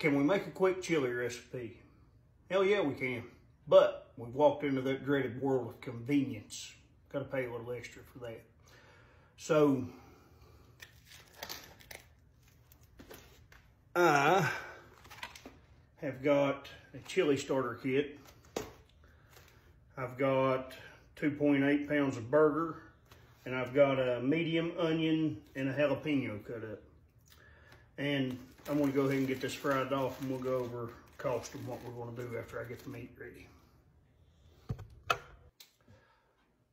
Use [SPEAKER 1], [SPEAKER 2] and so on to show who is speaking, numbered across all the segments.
[SPEAKER 1] can we make a quick chili recipe? Hell yeah, we can. But we've walked into that dreaded world of convenience. Got to pay a little extra for that. So, I have got a chili starter kit. I've got 2.8 pounds of burger, and I've got a medium onion and a jalapeno cut up. And I'm gonna go ahead and get this fried off and we'll go over cost and what we're gonna do after I get the meat ready.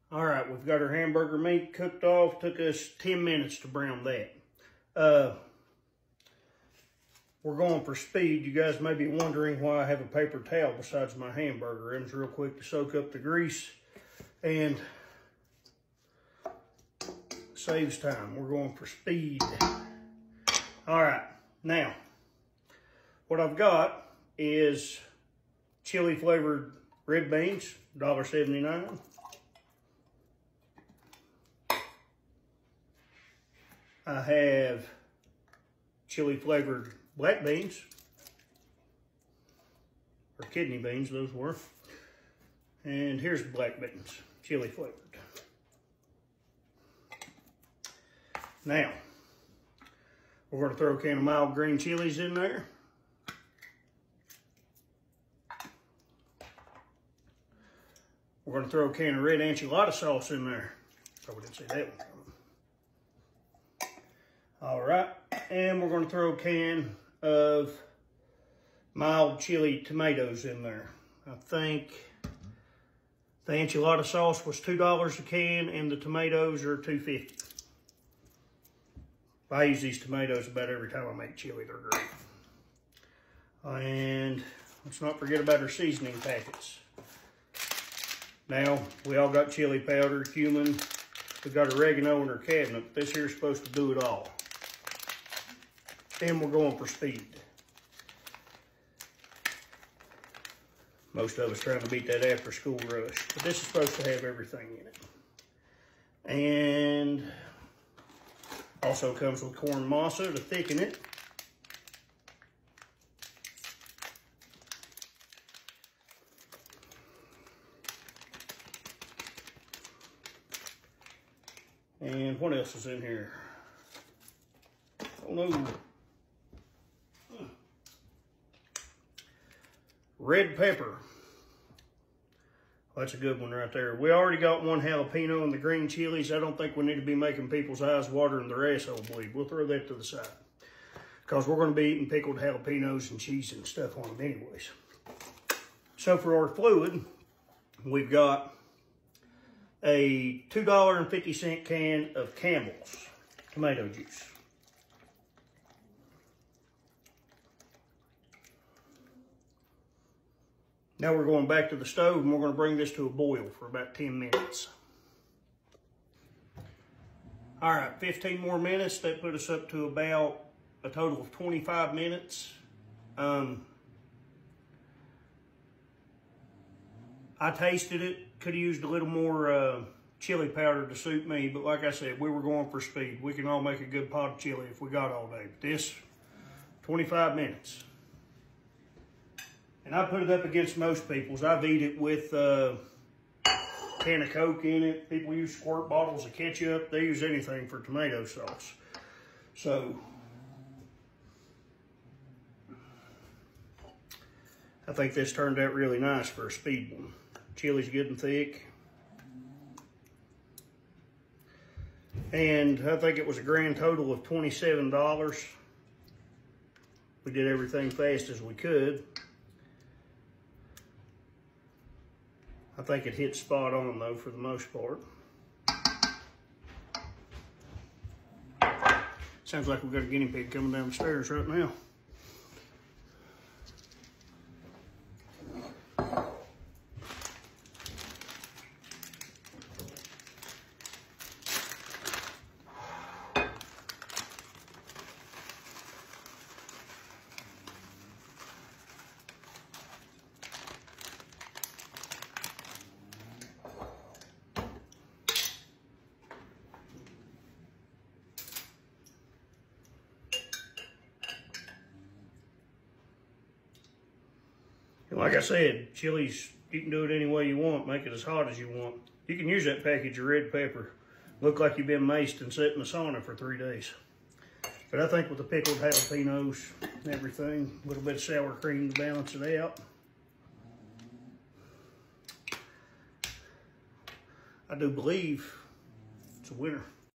[SPEAKER 1] All right, we've got our hamburger meat cooked off. Took us 10 minutes to brown that. Uh, we're going for speed. You guys may be wondering why I have a paper towel besides my hamburger. It was real quick to soak up the grease and saves time. We're going for speed. All right, now, what I've got is chili flavored red beans, $1.79. I have chili flavored black beans, or kidney beans, those were. And here's black beans, chili flavored. Now, we're going to throw a can of mild green chilies in there. We're going to throw a can of red enchilada sauce in there. Probably didn't see that one coming. All right, and we're going to throw a can of mild chili tomatoes in there. I think the enchilada sauce was $2 a can and the tomatoes are 250 I use these tomatoes about every time I make chili. They're great. And let's not forget about our seasoning packets. Now, we all got chili powder, cumin. We've got oregano in our cabinet. This here is supposed to do it all. Then we're going for speed. Most of us trying to beat that after school rush. But this is supposed to have everything in it. And also comes with corn masa to thicken it. And what else is in here? Oh no. Hmm. Red pepper. That's a good one right there. We already got one jalapeno and the green chilies. I don't think we need to be making people's eyes water and their asshole bleed. We'll throw that to the side. Because we're going to be eating pickled jalapenos and cheese and stuff on them anyways. So for our fluid, we've got a $2.50 can of Campbell's tomato juice. Now we're going back to the stove and we're going to bring this to a boil for about 10 minutes. All right, 15 more minutes. That put us up to about a total of 25 minutes. Um, I tasted it. Could have used a little more uh, chili powder to suit me, but like I said, we were going for speed. We can all make a good pot of chili if we got all day. But this, 25 minutes. And I put it up against most people's. I've eat it with uh, can of Coke in it. People use squirt bottles of ketchup. They use anything for tomato sauce. So, I think this turned out really nice for a speed one. Chili's good and thick. And I think it was a grand total of $27. We did everything fast as we could. I think it hit spot on though for the most part. Sounds like we've got a guinea pig coming down the stairs right now. Like I said, chilies, you can do it any way you want. Make it as hot as you want. You can use that package of red pepper. Look like you've been maced and set in the sauna for three days. But I think with the pickled jalapenos and everything, a little bit of sour cream to balance it out. I do believe it's a winner.